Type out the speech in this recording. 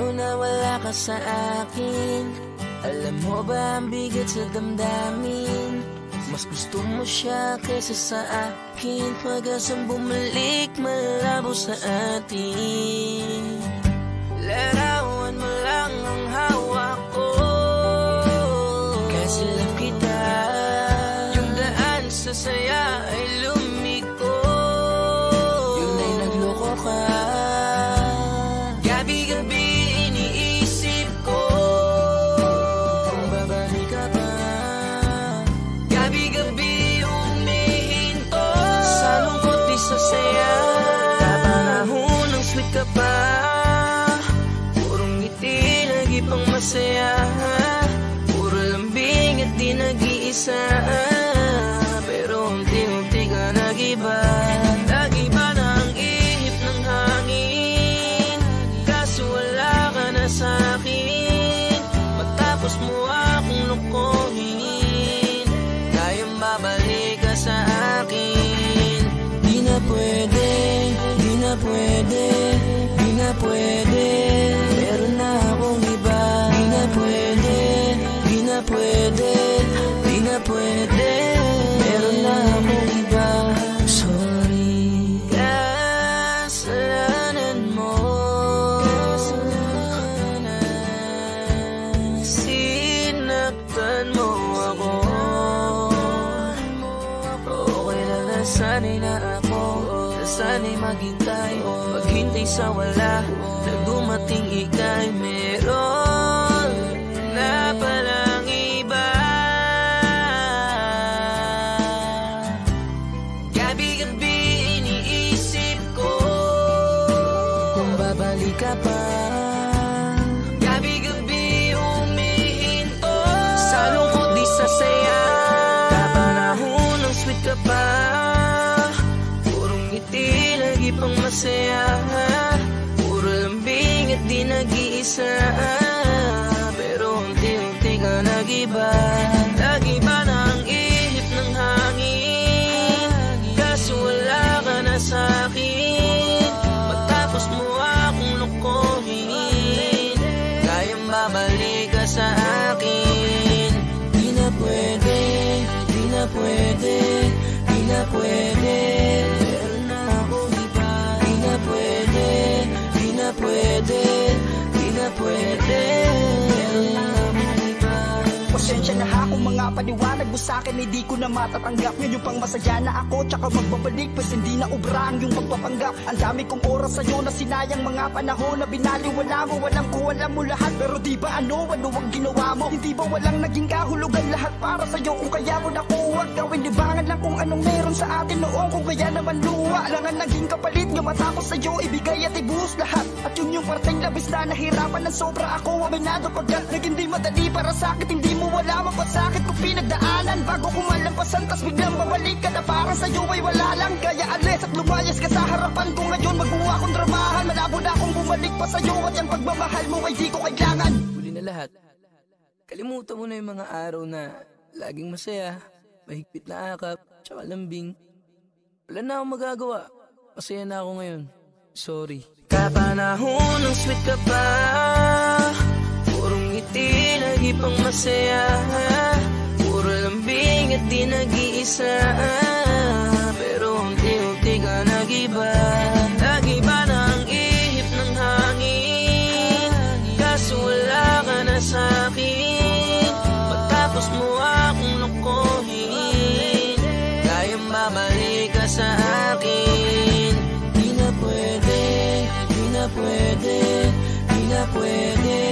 na wala ka sa akin. Alam mo ba ang bigat sa damdamin? Mas gusto mo siya kaysa sa akin. Pag-asang bumalik malabo sa atin. Larawan pang masaya. Puro lambing at di nag-iisa nasanay na ako? Nasanay maghintay Maghintay sa wala Na dumating ikay meron Na palang iba. Gabi-gabi iniisip ko Kung babalik ka pa nag-iisa Pero unti-unti ka nag-iba. Nag-iba na ang ihip ng hangin. Kaso wala ka na sa akin Matapos mo akong lukuhin Kayang babalik ka sa akin. Di na pwede, di na pwede, paliwanag mo sa akin Hindi ko na matatanggap. Ngayon pang masaya na ako Tsaka magbabalik Pas hindi na ubra ang iyong pagpapanggap. Ang dami kong oras sa'yo na sinayang Mga panahon na binaliwala mo. Walang ko alam mo lahat Pero di ba ano, ano ang ginawa mo? Hindi ba walang naging kahulugan lahat para sa'yo? Kung kaya mo nakuha Gawin libangan lang kung anong meron sa atin noon. Kung kaya naman luwa Lang ang naging kapalit Nga matapos sa'yo ibigay at ibuhos lahat. At yun yung parteng labis na nahirapan ng sobra ako. Aminado pagkat naging di madali para sa akin Hindi mo wala mapasakit kung pinagdaanan Bago kumalampasan tas biglang babalik ka na Parang sa'yo ay wala lang Kaya alis at lumayas ka sa harapan ko ngayon Magawa akong dramahan Malabo na akong bumalik pa sa'yo At yung pagmamahal mo ay di ko kailangan Huli na lahat. Kalimutan mo na yung mga araw na laging masaya, mahigpit na akap, tsaka lambing. Wala na akong magagawa. Masaya na ako ngayon. Sorry. Kapanahon ng sweet ka pa Purong ngiti, lagi pang masaya bakit di nag-iisa? Pero unti-unti ka nag-iba. Nag-iba na ang ihip ng hangin. Kaso wala ka na sa'kin Matapos mo akong lokohin. Kaya mamalik ka sa Di na pwede, di na pwede, di na pwede.